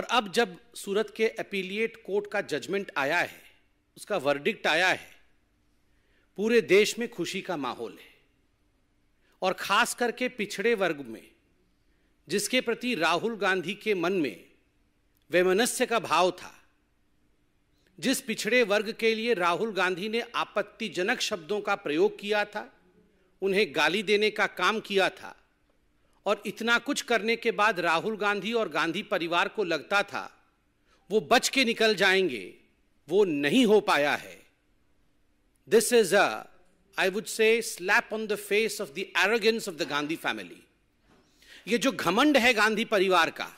और अब जब सूरत के अपीलिएट कोर्ट का जजमेंट आया है, उसका वर्डिक्ट आया है, पूरे देश में खुशी का माहौल है। और खास करके पिछड़े वर्ग में, जिसके प्रति राहुल गांधी के मन में वैमनस्य का भाव था, जिस पिछड़े वर्ग के लिए राहुल गांधी ने आपत्तिजनक शब्दों का प्रयोग किया था, उन्हें गाली देने का काम किया था और इतना कुछ करने के बाद राहुल गांधी और गांधी परिवार को लगता था, वो बच के निकल जाएँगे, वो नहीं हो पाया है। This is a I would say slap on the face of the arrogance of the Gandhi family ये जो घमंड है गांधी परिवार का,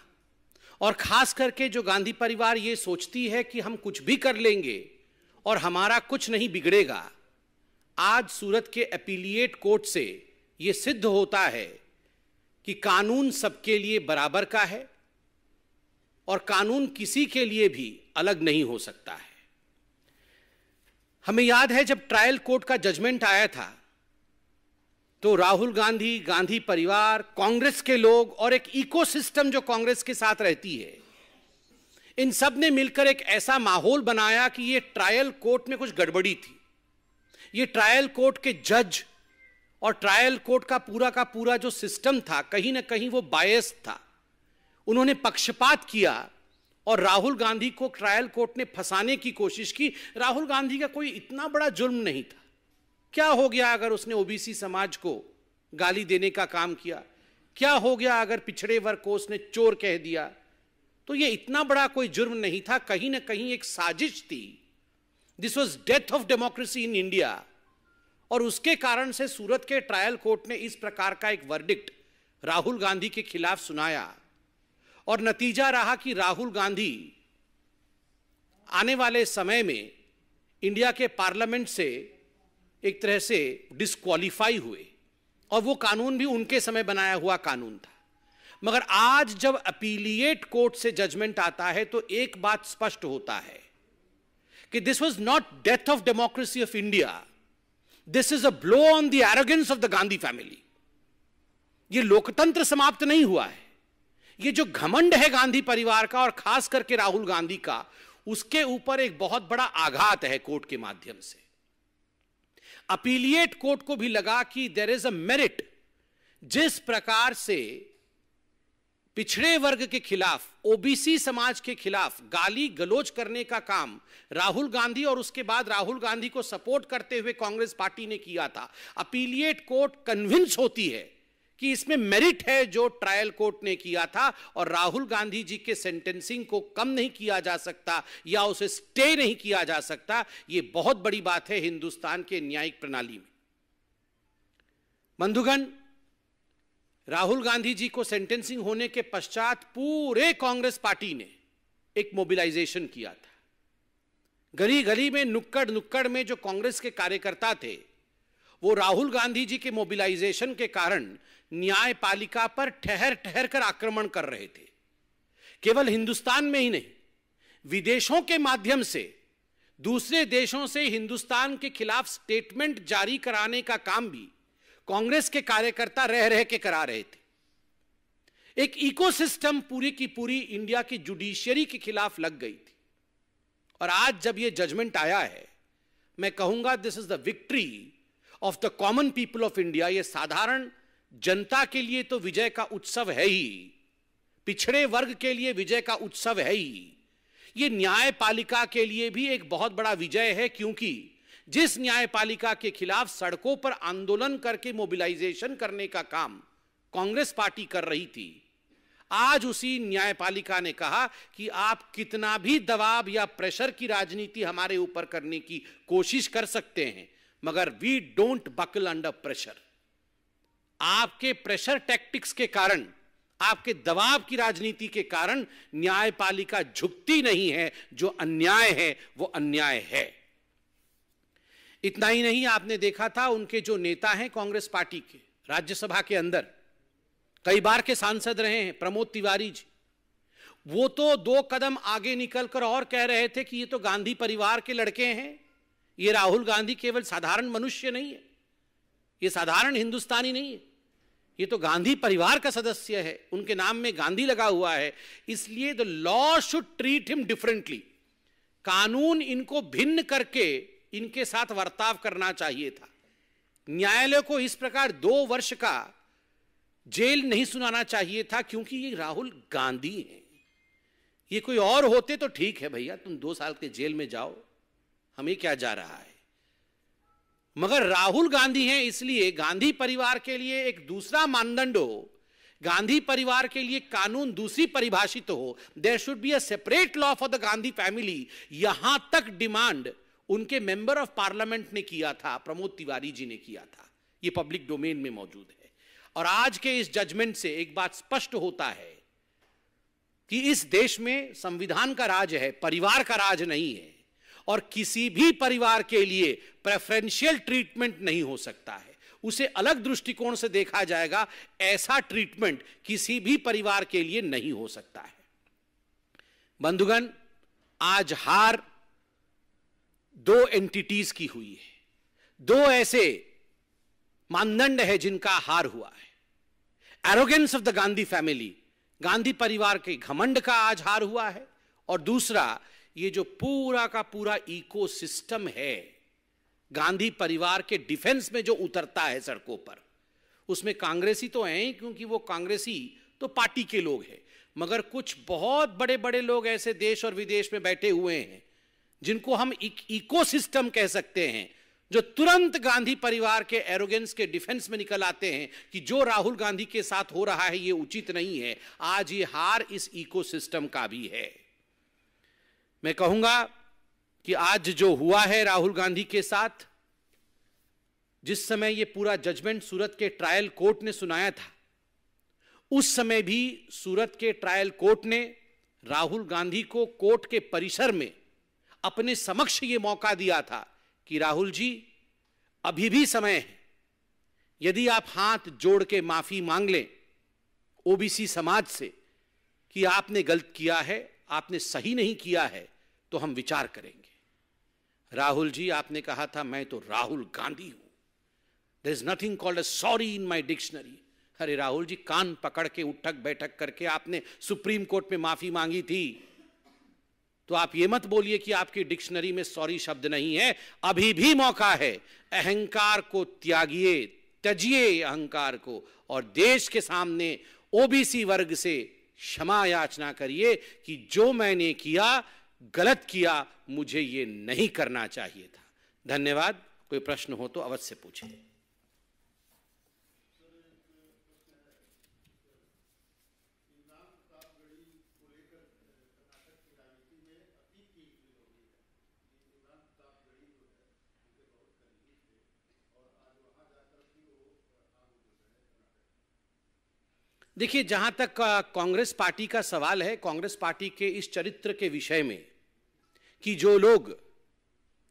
और खास करके जो गांधी परिवार ये सोचती है कि हम कुछ भी कर लेंगे और हमारा कुछ नहीं बिगड़ेगा, आज सूरत के अपीलिएट कोर्ट से यह सिद्ध होता है कि कानून सबके लिए बराबर का है और कानून किसी के लिए भी अलग नहीं हो सकता है। हमें याद है जब ट्रायल कोर्ट का जजमेंट आया था तो राहुल गांधी गांधी परिवार, कांग्रेस के लोग और एक इकोसिस्टम जो कांग्रेस के साथ रहती है, इन सबने मिलकर एक ऐसा माहौल बनाया कि ये ट्रायल कोर्ट में कुछ गड़बड़ी थी। ये ट्रायल कोर्ट के जज और ट्रायल कोर्ट का पूरा का पूरा जो सिस्टम था, कहीं ना कहीं वो बायस था। उन्होंने पक्षपात किया और राहुल गांधी को ट्रायल कोर्ट ने फंसाने की कोशिश की। राहुल गांधी का कोई इतना बड़ा जुर्म नहीं था। क्या हो गया अगर उसने ओबीसी समाज को गाली देने का काम किया? क्या हो गया अगर पिछड़े वर्ग को उसने चोर कह दिया? तो ये इतना बड़ा कोई जुर्म नहीं था। कहीं ना कहीं एक साजिश थी। This was death of democracy in India और उसके कारण से सूरत के ट्रायल कोर्ट ने इस प्रकार का एक वर्डिक्ट राहुल गांधी के खिलाफ सुनाया। और नतीजा रहा कि राहुल गांधी आने वाले समय में इंडिया के पार्लियामेंट से एक तरह से डिस्क्वालीफाई हुए। और वो कानून भी उनके समय बनाया हुआ कानून था। मगर आज जब अपीलिएट कोर्ट से जजमेंट आता है तो एक बात स्पष्ट होता है कि this was not death of democracy of India this is a blow on the arrogance of the Gandhi family ये लोकतंत्र समाप्त नहीं हुआ है। ये जो घमंड है गांधी परिवार का और खास करके राहुल गांधी का, उसके ऊपर एक बहुत बड़ा आघात है कोर्ट के माध्यम से। अपीलिएट कोर्ट को भी लगा कि देर इज़ अ मेरिट जिस प्रकार से पिछड़े वर्ग के खिलाफ ओबीसी समाज के खिलाफ गाली गलोच करने का काम राहुल गांधी और उसके बाद राहुल गांधी को सपोर्ट करते हुए कांग्रेस पार्टी ने किया था। अपीलिएट कोर्ट कन्विंस होती है कि इसमें मेरिट है जो ट्रायल कोर्ट ने किया था और राहुल गांधी जी के सेंटेंसिंग को कम नहीं किया जा सकता या उसे स्टे नहीं किया जा सकता यह बहुत बड़ी बात है हिंदुस्तान के न्यायिक प्रणाली में। बंधुगण राहुल गांधी जी को सेंटेंसिंग होने के पश्चात पूरे कांग्रेस पार्टी ने एक मोबिलाइजेशन किया था। गली गली में नुक्कड़ नुक्कड़ में जो कांग्रेस के कार्यकर्ता थे, वो राहुल गांधी जी के मोबिलाइजेशन के कारण न्यायपालिका पर ठहर ठहर कर आक्रमण कर रहे थे। केवल हिंदुस्तान में ही नहीं, विदेशों के माध्यम से, दूसरे देशों से हिंदुस्तान के खिलाफ स्टेटमेंट जारी कराने का काम भी कांग्रेस के कार्यकर्ता रह रह के करा रहे थे। एक इकोसिस्टम पूरी की पूरी इंडिया की जुडिशियरी के खिलाफ लग गई थी। और आज जब यह जजमेंट आया है, मैं कहूँगा this is the victory of the common people of India यह साधारण जनता के लिए तो विजय का उत्सव है ही, पिछड़े वर्ग के लिए विजय का उत्सव है ही। यह न्यायपालिका के लिए भी एक बहुत बड़ा विजय है, क्योंकि जिस न्यायपालिका के खिलाफ सड़कों पर आंदोलन करके मोबिलाइजेशन करने का काम कांग्रेस पार्टी कर रही थी, आज उसी न्यायपालिका ने कहा कि आप कितना भी दबाव या प्रेशर की राजनीति हमारे ऊपर करने की कोशिश कर सकते हैं, मगर we don't buckle under pressure आपके प्रेशर टैक्टिक्स के कारण, आपके दबाव की राजनीति के कारण न्यायपालिका झुकती नहीं है, जो अन्याय है, वो अन्याय है। इतना ही नहीं आपने देखा था उनके जो नेता हैं कांग्रेस पार्टी के, राज्यसभा के अंदर। कई बार के सांसद रहे हैं, प्रमोद तिवारी जी। वो तो दो कदम आगे निकलकर और कह रहे थे कि ये तो गांधी परिवार के लड़के हैं। ये राहुल गांधी केवल साधारण मनुष्य नहीं है। ये साधारण हिंदुस्तानी नहीं है। ये तो गांधी परिवार का सदस्य है। उनके नाम में गांधी लगा हुआ है। इसलिए the law should treat him differently कानून इनको भिन्न करके इनके साथ वर्ताव करना चाहिए था। न्यायालय को इस प्रकार दो वर्ष का जेल नहीं सुनाना चाहिए था, क्योंकि ये राहुल गांधी हैं। ये कोई और होते तो ठीक है भैया, तुम दो साल के जेल में जाओ, हमें क्या जा रहा है? मगर राहुल गांधी हैं, इसलिए गांधी परिवार के लिए एक दूसरा मानदंड हो। गांधी परिवार के लिए कानून दूसरी परिभाषित हो। There should be a separate law for the Gandhi family यहाँ तक डिमांड उनके मेंबर ऑफ़ पार्लियामेंट ने किया था, प्रमोद तिवारी जी ने किया था। ये पब्लिक डोमेन में मौजूद है। और आज के इस जजमेंट से एक बात स्पष्ट होता है कि इस देश में संविधान का राज है, परिवार का राज नहीं है। और किसी भी परिवार के लिए प्रेफरेंशियल ट्रीटमेंट नहीं हो सकता है। उसे अलग दृष्टिकोण से देखा जाएगा, ऐसा ट्रीटमेंट किसी भी परिवार के लिए नहीं हो सकता है। बंधुगण, आज हार दो एंटिटीज की हुई है। दो ऐसे मानदंड है जिनका हार हुआ है। Arrogance of the Gandhi family Gandhi परिवार के घमंड का आज हार हुआ है। और दूसरा, ये जो पूरा का पूरा इकोसिस्टम है गांधी परिवार के डिफेंस में जो उतरता है सड़कों पर, उसमें कांग्रेसी तो हैं क्योंकि वो कांग्रेसी तो पार्टी के लोग हैं। मगर कुछ बहुत बड़े बड़े लोग ऐसे देश और विदेश में बैठे हुए हैं जिनको हम इकोसिस्टम कह सकते हैं, जो तुरंत गांधी परिवार के एरोगेंस के डिफेंस में निकल आते हैं कि जो राहुल गांधी के साथ हो रहा है, ये उचित नहीं है। आज ये हार इस इकोसिस्टम का भी है। मैं कहूँगा कि आज जो हुआ है राहुल गांधी के साथ, जिस समय ये पूरा जजमेंट सूरत के ट्रायल कोर्ट ने सुनाया था, उस समय भी सूरत के ट्रायल कोर्ट ने राहुल गांधी को कोर्ट के परिसर में अपने समक्ष ये मौका दिया था कि राहुल जी, अभी भी समय है। यदि आप हाथ जोड़ के माफ़ी मांग लें, ओबीसी समाज से, कि आपने गलत किया है, आपने सही नहीं किया है तो हम विचार करेंगे। राहुल जी, आपने कहा था, मैं तो राहुल गांधी हूँ। There is nothing called a sorry in my dictionary अरे राहुल जी, कान पकड़ के उठक बैठक करके आपने सुप्रीम कोर्ट में माफ़ी मांगी थी। तो आप ये मत बोलिए कि आपकी डिक्शनरी में सॉरी शब्द नहीं है, अभी भी मौका है। अहंकार को त्यागिए, त्यजिए अहंकार को और देश के सामने ओबीसी वर्ग से क्षमा याचना करिए कि जो मैंने किया, गलत किया, मुझे ये नहीं करना चाहिए था। धन्यवाद। कोई प्रश्न हो तो अवश्य पूछे देखिए, जहाँ तक कांग्रेस पार्टी का सवाल है, कांग्रेस पार्टी के इस चरित्र के विषय में कि जो लोग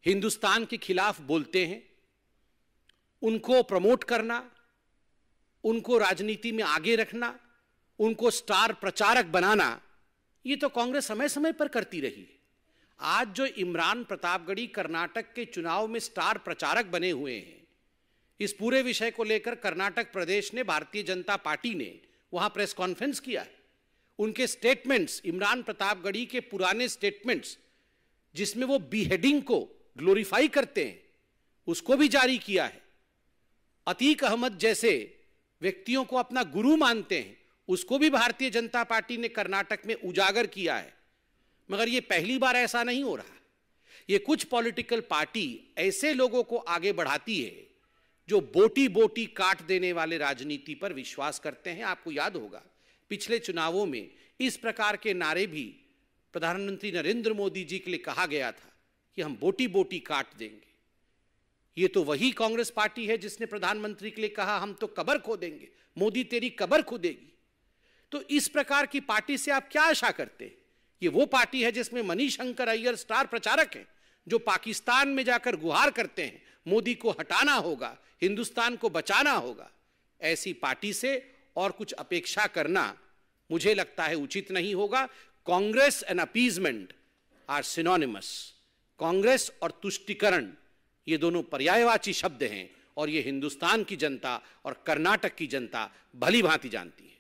हिंदुस्तान के खिलाफ बोलते हैं, उनको प्रमोट करना, उनको राजनीति में आगे रखना, उनको स्टार प्रचारक बनाना, ये तो कांग्रेस समय समय पर करती रही है। आज जो इमरान प्रतापगढ़ी कर्नाटक के चुनाव में स्टार प्रचारक बने हुए हैं, इस पूरे विषय को लेकर कर्नाटक प्रदेश ने भारतीय जनता पार्टी ने वहाँ प्रेस कॉन्फ्रेंस किया। है उनके स्टेटमेंट्स इमरान प्रतापगढ़ी के पुराने स्टेटमेंट्स जिसमें वो बीहेडिंग को ग्लोरीफाई करते हैं, उसको भी जारी किया है। अतीक अहमद जैसे व्यक्तियों को अपना गुरु मानते हैं, उसको भी भारतीय जनता पार्टी ने कर्नाटक में उजागर किया है। मगर ये पहली बार ऐसा नहीं हो रहा। ये कुछ पॉलिटिकल पार्टी ऐसे लोगों को आगे बढ़ाती है जो बोटी बोटी काट देने वाले राजनीति पर विश्वास करते हैं, आपको याद होगा, पिछले चुनावों में इस प्रकार के नारे भी प्रधानमंत्री नरेंद्र मोदी जी के लिए कहा गया था कि हम बोटी बोटी काट देंगे। ये तो वही कांग्रेस पार्टी है जिसने प्रधानमंत्री के लिए कहा, हम तो कबर खो देंगे, मोदी तेरी कबर खोदेगी। तो इस प्रकार की पार्टी से आप क्या आशा करते हैं? ये वो पार्टी है जिसमें मनीष शंकर अय्यर स्टार प्रचारक हैं, जो पाकिस्तान में जाकर गुहार करते हैं, मोदी को हटाना होगा हिंदुस्तान को बचाना होगा। ऐसी पार्टी से और कुछ अपेक्षा करना मुझे लगता है उचित नहीं होगा। Congress and appeasement are synonymous Congress और तुष्टिकरण, ये दोनों पर्यायवाची शब्द हैं और ये हिंदुस्तान की जनता और कर्नाटक की जनता भली भांति जानती है।